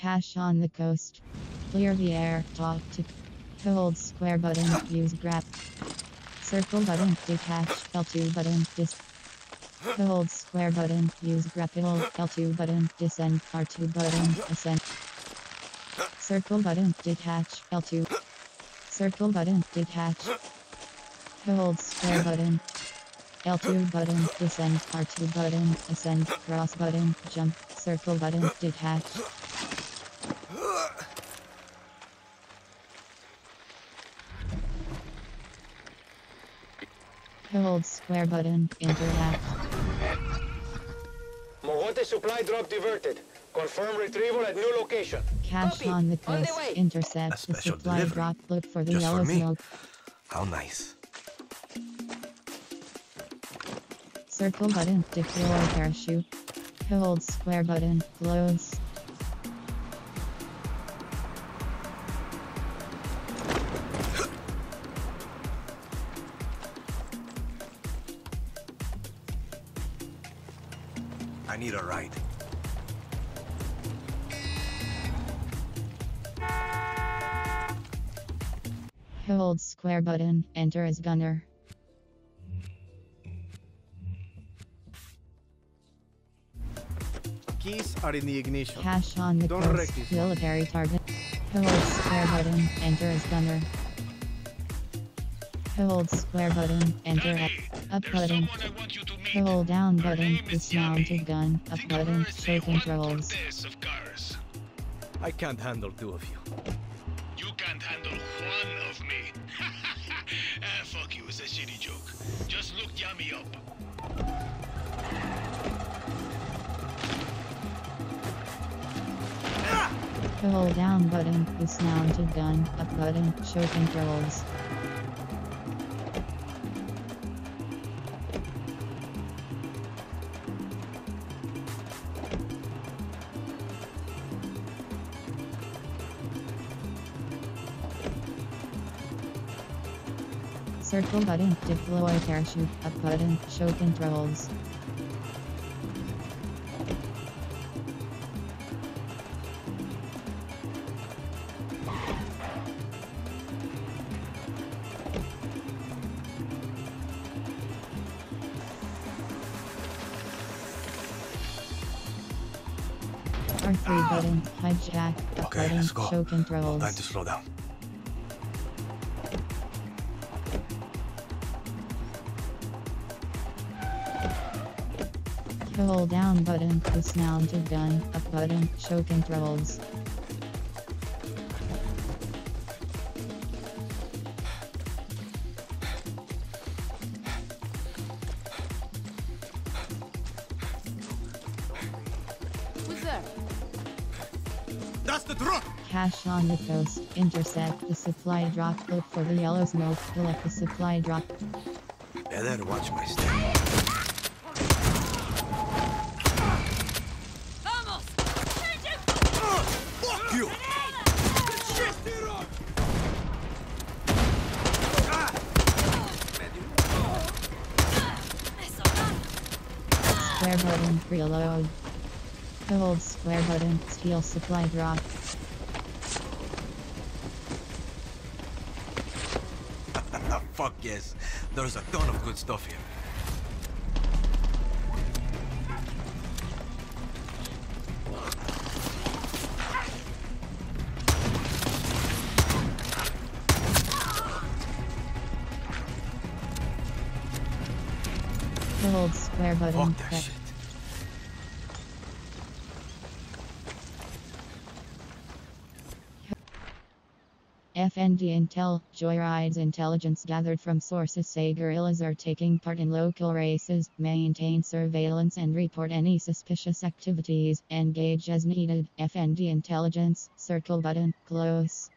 Cache on the coast. Clear the air. Talk to. Hold square button. Use grab. Circle button. Detach. L2 button. Dis. Hold square button. Use grapple. L2 button. Descend. R2 button. Ascend. Circle button. Detach. L2. Circle button. Detach. Hold square button. L2 button, descend, R2 button, ascend, cross button, jump, circle button, detach. Hold square button, interact. Mogote supply drop diverted. Confirm retrieval at new location. Cache Copy. on the On the coast, intercept A the supply delivery. drop, look for the Just yellow me. smoke. How nice. Circle button, deploy parachute. Hold square button, close. I need a ride. Hold square button, enter as gunner. Keys are in the ignition. Cache on the Don't wreck coast, this. military target. Hold square button, enter as gunner. Hold square button, enter at up button. Hold down button, dismounted gun, up button, show controls. Of cars. I can't handle two of you. You can't handle one of me. ah, fuck you, it's a shitty joke. Just look Yummy up. Hold down button, dismounted gun, up button, show controls. Circle button, deploy parachute, up button, show controls. R3 button, hijack, up Okay, button, let's go. show controls. Time to slow down. Hold down button, dismounted gun, up button, show controls. Who's there? That's the truck! Cache on the coast, intercept the supply drop, look for the yellow smoke, collect the supply drop. Better watch my step. Vamos! Fuck you! Square button, reload. Hold square button, steal supply drop. Fuck yes. There's a ton of good stuff here. Hold square button, Fuck that shit. FND Intel, Joyride's intelligence gathered from sources say guerrillas are taking part in local races, maintain surveillance and report any suspicious activities, engage as needed, FND intelligence, circle button, close.